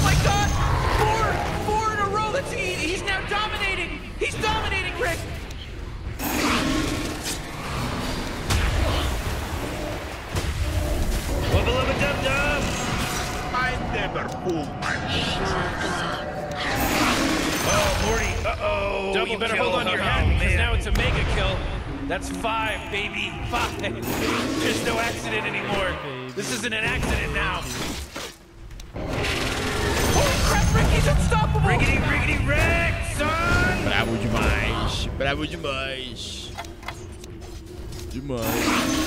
Oh my god! Four! Four in a row! That's, he, he's now dominating! He's dominating, Rick! Wubble of a dub! I never fool my Oh, Morty, uh-oh. Double, you better kill. hold on to your hat, because now it's a mega kill. That's five, baby, five. There's no accident anymore. This isn't an accident now. Bravo demais. Demais.